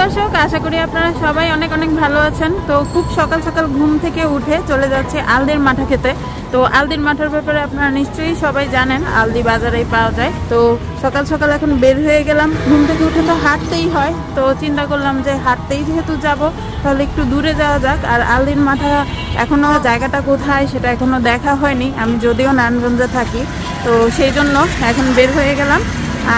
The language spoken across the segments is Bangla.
দর্শক, আশা করি আপনারা সবাই অনেক অনেক ভালো আছেন। তো খুব সকাল সকাল ঘুম থেকে উঠে চলে যাচ্ছে আলদির মাঠা খেতে। তো আলদির মাঠার ব্যাপারে আপনারা নিশ্চয়ই সবাই জানেন, আলদি বাজারেই পাওয়া যায়। তো সকাল সকাল এখন বের হয়ে গেলাম। ঘুম থেকে উঠে তো হাঁটতেই হয়। তো চিন্তা করলাম যে হাঁটতেই যেহেতু যাব, তাহলে একটু দূরে যাওয়া যাক। আর আলদির মাঠা এখনও জায়গাটা কোথায় সেটা এখনও দেখা হয়নি। আমি যদিও নারায়ণগঞ্জে থাকি। তো সেই জন্য এখন বের হয়ে গেলাম।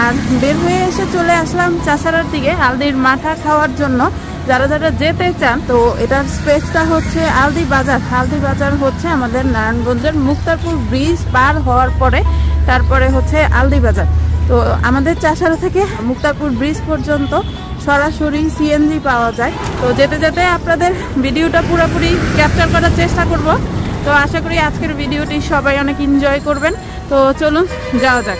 আর বের হয়ে এসে চলে আসলাম চাষারার দিকে, আলদির মাথা খাওয়ার জন্য। যারা যারা যেতে চান, তো এটার স্পেসটা হচ্ছে আলদি বাজার। আলদি বাজার হচ্ছে আমাদের নারায়ণগঞ্জের মুক্তারপুর ব্রিজ পার হওয়ার পরে, তারপরে হচ্ছে আলদি বাজার। তো আমাদের চাষারা থেকে মুক্তারপুর ব্রিজ পর্যন্ত সরাসরি সিএনজি পাওয়া যায়। তো যেতে যেতে আপনাদের ভিডিওটা পুরোপুরি ক্যাপচার করার চেষ্টা করব। তো আশা করি আজকের ভিডিওটি সবাই অনেক এনজয় করবেন। তো চলুন, যাওয়া যাক।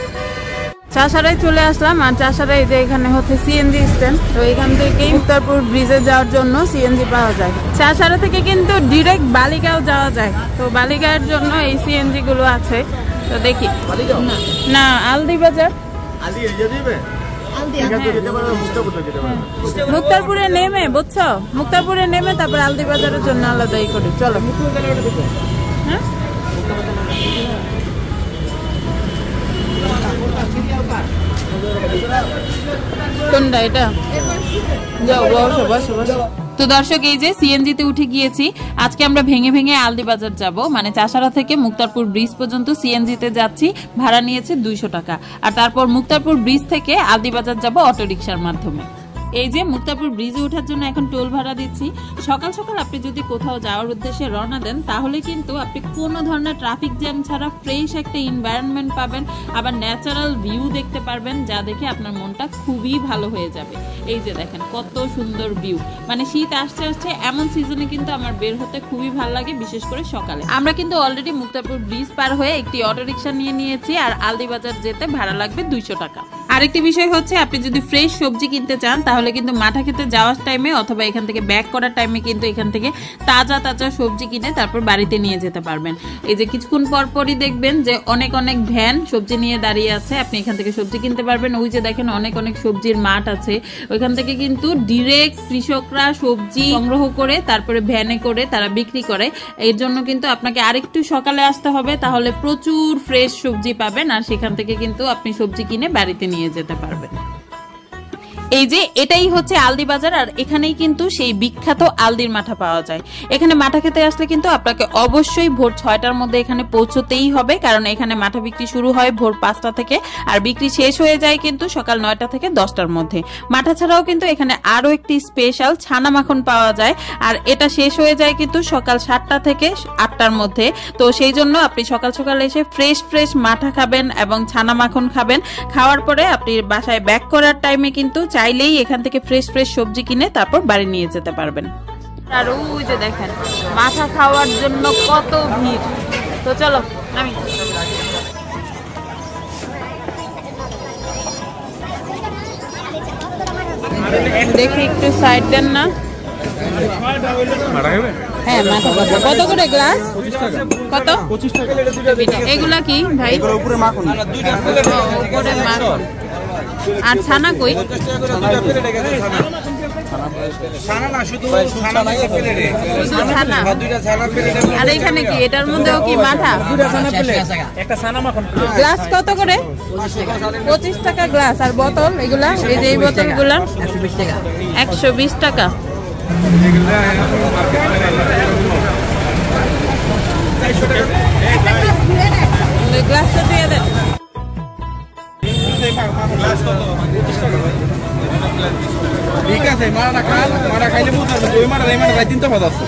চাষারাই চলে আসলাম আর চাষারাই যে এখানে হচ্ছে সিএনজি স্ট্যান্ড তো এখান থেকেই উত্তরপুর ব্রিজে যাওয়ার জন্য সিএনজি পাওয়া যায়। চাষারা থেকে কিন্তু ডিরেক্ট বালিকাও যাওয়া যায়। তো বালিকার জন্য এই সিএনজি গুলো আছে। তো দেখি। না আলদি বাজার। পারবে মুক্তারপুরে নেমে বুঝছ? মুক্তারপুরে নেমে তারপর আলদি বাজারের জন্য আলাদাই করি। চলো। হ্যাঁ? কোনটা এটা? যাও তো দর্শক, এই যে সিএনজি তে উঠে গিয়েছি, আজকে আমরা ভেঙে ভেঙে আলদি বাজার যাব। মানে চাষারা থেকে মুক্তারপুর ব্রিজ পর্যন্ত সিএনজি তে যাচ্ছি, ভাড়া নিয়েছে দুইশো টাকা। আর তারপর মুক্তারপুর ব্রিজ থেকে আলদি বাজার যাব অটো রিক্সার মাধ্যমে। এই যে মুক্তাপুর ব্রিজে ওঠার জন্য এখন টোল ভাড়া দিচ্ছি। সকাল সকাল আপনি যদি কোথাও যাওয়ার উদ্দেশ্যে রওনা দেন, তাহলে কিন্তু আপনি কোনো ধরনের ট্রাফিক জ্যাম ছাড়া ফ্রেশ একটা এনভায়রনমেন্ট পাবেন, আবার ন্যাচারাল ভিউ দেখতে পারবেন, যা দেখে আপনার মনটা খুবই ভালো হয়ে যাবে। এই যে দেখেন, কত সুন্দর ভিউ মানে শীত আসছে আসছে, এমন সিজনে কিন্তু আমার বের হতে খুবই ভালো লাগে, বিশেষ করে সকালে। আমরা কিন্তু অলরেডি মুক্তাপুর ব্রিজ পার হয়ে একটি অটো রিক্সা নিয়ে নিয়েছি, আর আলদিবাজার যেতে ভাড়া লাগবে দুইশো টাকা। আরেকটি বিষয় হচ্ছে, আপনি যদি ফ্রেশ সবজি কিনতে চান, তাহলে কিন্তু মাঠা খেতে যাওয়ার টাইমে অথবা এখান থেকে ব্যাক করার টাইমে কিন্তু এখান থেকে তাজা তাজা সবজি কিনে তারপর বাড়িতে নিয়ে যেতে পারবেন। এই যে কিছুক্ষণ পর পরই দেখবেন যে অনেক অনেক ভ্যান সবজি নিয়ে দাঁড়িয়ে আছে। আপনি এখান থেকে সবজি কিনতে পারবেন। ওই যে দেখেন অনেক অনেক সবজির মাঠ আছে। ওইখান থেকে কিন্তু ডিরেক্ট কৃষকরা সবজি সংগ্রহ করে, তারপরে ভ্যানে করে তারা বিক্রি করে। এর জন্য কিন্তু আপনাকে আরেকটু সকালে আসতে হবে। তাহলে প্রচুর ফ্রেশ সবজি পাবেন। আর সেখান থেকে কিন্তু আপনি সবজি কিনে বাড়িতে নিয়ে যেতে পারবেন এই যে এটাই হচ্ছে আলদি বাজার, আর এখানেই কিন্তু সেই বিখ্যাত আলদির মাঠা পাওয়া যায়। এখানে মাঠা খেতে আসলে কিন্তু আপনাকে অবশ্যই ভোর ছয়টার মধ্যে এখানে পৌঁছতেই হবে, কারণ এখানে মাঠা বিক্রি শুরু হয় ভোর পাঁচটা থেকে, আর বিক্রি শেষ হয়ে যায় কিন্তু সকাল নয়টা থেকে দশটার মধ্যে। মাঠা ছাড়াও কিন্তু এখানে আরও একটি স্পেশাল ছানা মাখন পাওয়া যায়, আর এটা শেষ হয়ে যায় কিন্তু সকাল সাতটা থেকে আটটার মধ্যে। তো সেই জন্য আপনি সকাল সকাল এসে ফ্রেশ ফ্রেশ মাঠা খাবেন এবং ছানা মাখন খাবেন। খাওয়ার পরে আপনি বাসায় ব্যাক করার টাইমে কিন্তু চাইলেই এখান থেকে ফ্রেশ ফ্রেশ সবজি কিনে তারপর বাড়ি নিয়ে যেতে পারবেন। আর ওই যে দেখেন মাথা খাওয়ার জন্য কত ভিড়। তো চলো আমি দেখি একটু সাইড দেন না। হ্যাঁ মাথা কত কত করে গ্লাস কত? এগুলা কি ভাই? উপরে মাখন। উপরে মাখন। আর ছানা কই? আর এখানে কি? এটার মধ্যেও কি মাথা? গ্লাস কত করে? পঁচিশ টাকা গ্লাস। আর বোতল এগুলা? এই যে এই বোতলগুলা একশো বিশ টাকা। গ্লাসটা দিয়ে দেন ঠিক আছে মারাটা খান মারা খাইলে বুঝতে পারবেন ওই মারা এই মারা তিনটা ভাত আছে।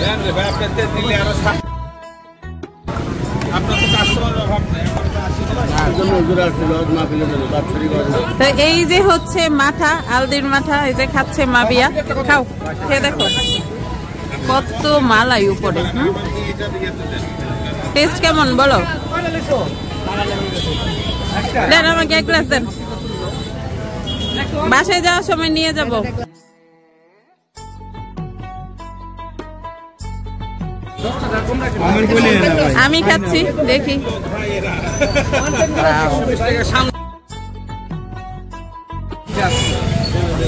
তো এই যে হচ্ছে মাথা আলদির মাথা এই যে খাচ্ছে মাবিয়া খাও খেয়ে দেখো। কত মালাই উপরে টেস্ট কেমন বলো? দেন আমাকে এক গ্লাস দেন। বাসায় যাওয়ার সময় নিয়ে যাব। আমি খাচ্ছি, দেখি।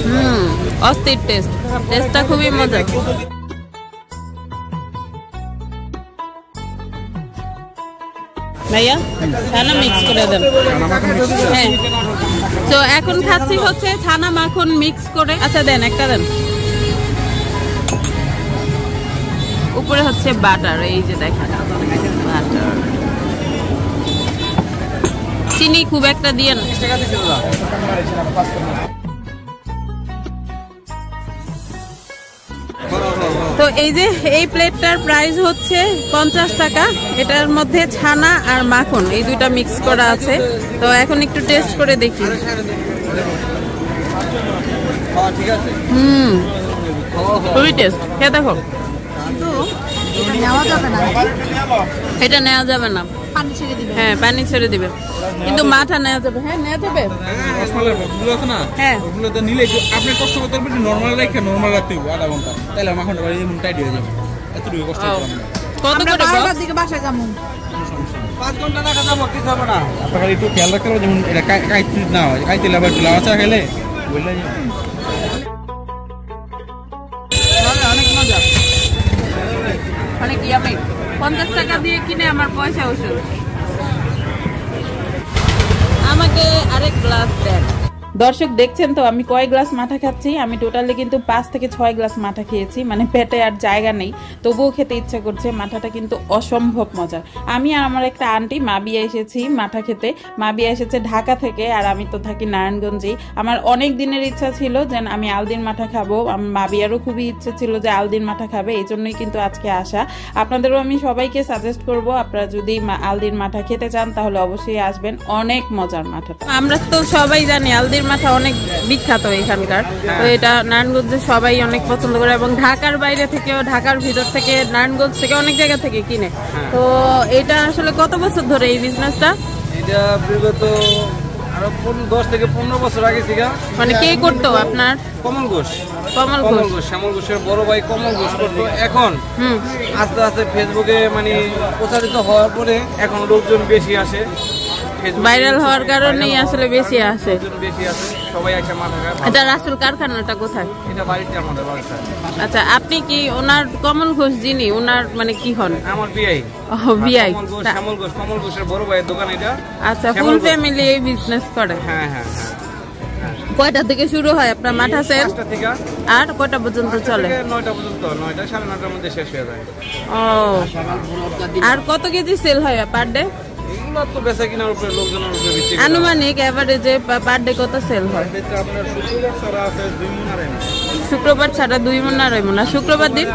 হুম, অস্থির টেস্ট টেস্টটা খুবই মজা ভাইয়া, ছানা মিক্স করে দেন। হ্যাঁ। তো এখন খাচ্ছি হচ্ছে ছানা মাখন মিক্স করে। আচ্ছা দেন একটা দেন। উপরে হচ্ছে বাটার এই যে দেখা বাটার চিনি খুব একটা দিয়ে না। এই যে এই প্লেটটার প্রাইস হচ্ছে পঞ্চাশ টাকা। এটার মধ্যে ছানা আর মাখন এই দুইটা মিক্স করা আছে। তো এখন একটু টেস্ট করে দেখি। হুম। খুবই টেস্ট খেয়ে দেখো। এটা নেওয়া যাবে না। পানি ছেড়ে দিবে। হ্যাঁ পানি ছেড়ে দিবে। কিন্তু মাথা নেওয়া যাবে। হ্যাঁ নেওয়া যাবে। রসমালাই আছে না? হ্যাঁ। ওগুলো তো নিলে একটু আপনি কষ্ট করতে পারবেন নর্মাল রেখে নর্মাল রাখতে হবে আধা ঘণ্টা। তাহলে মাখনটা বাড়ি যেমন টাইট হয়ে যাবে। এতটুকু কষ্ট করলাম কত করে বারোটার দিকে বাসা যাব। পাঁচ ঘণ্টা রাখা যাব কিছু হবে না। আপনার একটু খেয়াল রাখতে হবে যেমন এটা কাইতে না হয়। কাইতে একটু খেলে। বুঝলে অনেক মজা। অনেক ইয়ামি। পঞ্চাশ টাকা দিয়ে কিনে আমার পয়সা ওষুধ আমাকে আরেক গ্লাস দেন। দর্শক দেখছেন তো, আমি কয় গ্লাস মাথা খাচ্ছি? আমি টোটালি কিন্তু পাঁচ থেকে ছয় গ্লাস মাথা খেয়েছি মানে পেটে আর জায়গা নেই। তবুও খেতে ইচ্ছা করছে, মাথাটা কিন্তু অসম্ভব মজার। আমি আর আমার একটা আন্টি, মাবিয়া এসেছি মাথা খেতে। মাবিয়া এসেছে ঢাকা থেকে আর আমি তো থাকি নারায়ণগঞ্জেই। আমার অনেক দিনের ইচ্ছা ছিল যে আমি আলদিন মাথা খাব। মাবিয়ারও খুবই ইচ্ছে ছিল যে আলদিন মাথা খাবে এই জন্যই কিন্তু আজকে আসা। আপনাদেরও আমি সবাইকে সাজেস্ট করব, আপনারা যদি আলদির মাঠা খেতে চান, তাহলে অবশ্যই আসবেন। অনেক মজার মাঠাটা আমরা তো সবাই জানি আলদির মাঠা অনেক বিখ্যাত এখানকার। তো এটা নারায়ণগঞ্জে সবাই অনেক পছন্দ করে এবং ঢাকার বাইরে থেকেও ঢাকার ভিতর থেকে নারায়ণগঞ্জ থেকে অনেক জায়গা থেকে কিনে। তো এটা আসলে কত বছর ধরে এই বিজনেসটা এটা বিগত আরও দশ থেকে পনেরো বছর আগে থেকে। মানে কে করতো আপনার? কমল ঘোষ। কমল কমল ঘোষ শ্যামল ঘোষের বড় ভাই কমল ঘোষ করতো। এখন আস্তে আস্তে ফেসবুকে মানে প্রচারিত হওয়ার পরে এখন লোকজন বেশি আসে। ভাইরাল হওয়ার কারণেই আসলে বেশি খায় এটা রাসুল কারখানাটা কোথায়? এটা বাড়িতে আমাদের আচ্ছা আপনি কি ওনার কমল ঘোষ যিনি ওনার মানে কি হন? আমার বিয়াই ও বিআই। কমল ঘোষ কমল ঘোষের বড় ভাইয়ের দোকান এটা। আচ্ছা ফুল ফ্যামিলি এই বিজনেস করে। হ্যাঁ হ্যাঁ হ্যাঁ। কয়টা থেকে শুরু হয় আপনার মাঠা থেকে। আর কয়টা পর্যন্ত চলে? নয়টা পর্যন্ত নয়টা সাড়ে নয়টার মধ্যে শেষ হয়ে যায়। ও। আর কত কেজি সেল হয় পার ডে? এগুলো তো বেচা কিনার উপরে লোকজনের উপরে ভিত্তি করে। আনুমানিক এভারেজে পার ডে কত সেল হয়? আপনার শুক্রবার ছাড়া আছে দুই মন আড়াই মণ। শুক্রবার ছাড়া দুই মন আর শুক্রবার দিন?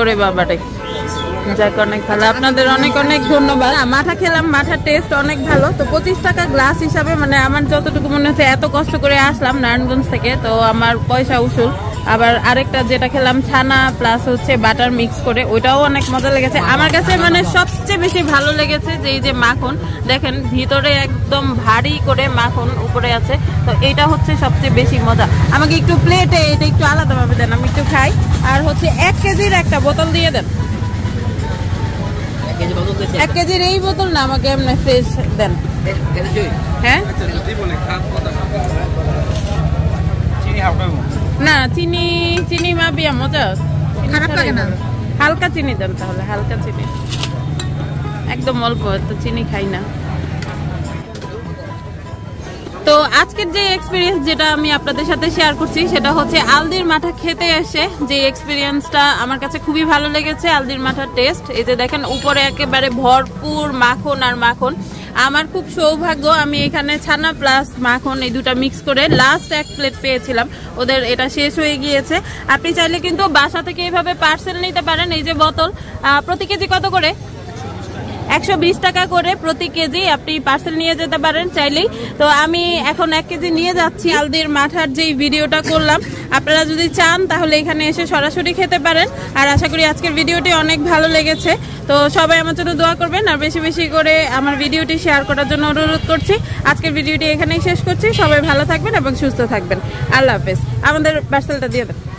ওরে বাবা বাবারে যাক অনেক ভালো। আপনাদের অনেক অনেক ধন্যবাদ। আ, মাঠা খেলাম মাঠার টেস্ট অনেক ভালো। তো পঁচিশ টাকা গ্লাস হিসাবে মানে আমার যতটুকু মনে হচ্ছে এত কষ্ট করে আসলাম নারায়ণগঞ্জ থেকে। তো আমার পয়সা উসুল। আবার আরেকটা যেটা খেলাম ছানা প্লাস হচ্ছে বাটার মিক্স করে ওইটাও অনেক মজা লেগেছে। আমার কাছে মানে সবচেয়ে বেশি ভালো লেগেছে যে এই যে মাখন দেখেন ভিতরে একদম ভারী করে মাখন উপরে আছে তো এটা হচ্ছে সবচেয়ে বেশি মজা। আমাকে একটু প্লেটে এটা একটু আলাদাভাবে দেন আমি একটু খাই। আর হচ্ছে এক কেজির একটা বোতল দিয়ে দেন। এক কেজির এই বোতল না আমাকে এমনি ফ্রেশ দেন। হ্যাঁ? চিনি চিনি মজা। খারাপ লাগে না। হালকা চিনি দেন তাহলে হালকা চিনি। একদম অল্প তো চিনি খাই না। তো আজকের যে এক্সপিরিয়েন্স যেটা আমি আপনাদের সাথে শেয়ার করছি সেটা হচ্ছে আলদির মাঠা খেতে এসে যে এক্সপিরিয়েন্সটা আমার কাছে খুবই ভালো লেগেছে আলদির মাঠার টেস্ট এই যে দেখেন উপরে একেবারে ভরপুর মাখন আর মাখন। আমার খুব সৌভাগ্য, আমি এখানে ছানা প্লাস মাখন এই দুটা মিক্স করে লাস্ট এক প্লেট পেয়েছিলাম। ওদের এটা শেষ হয়ে গিয়েছে। আপনি চাইলে কিন্তু বাসা থেকে এইভাবে পার্সেল নিতে পারেন, এই যে বোতল। প্রতি কেজি কত করে? একশো বিশ টাকা করে প্রতি কেজি আপনি পার্সেল নিয়ে যেতে পারেন চাইলেই। তো আমি এখন এক কেজি নিয়ে যাচ্ছি। আলদির মাঠার যেই ভিডিওটা করলাম, আপনারা যদি চান তাহলে এখানে এসে সরাসরি খেতে পারেন। আর আশা করি আজকের ভিডিওটি অনেক ভালো লেগেছে। তো সবাই আমার জন্য দোয়া করবেন আর বেশি বেশি করে আমার ভিডিওটি শেয়ার করার জন্য অনুরোধ করছি। আজকের ভিডিওটি এখানেই শেষ করছি। সবাই ভালো থাকবেন এবং সুস্থ থাকবেন। আল্লাহ হাফেজ। আমাদের পার্সেলটা দিয়ে দেন।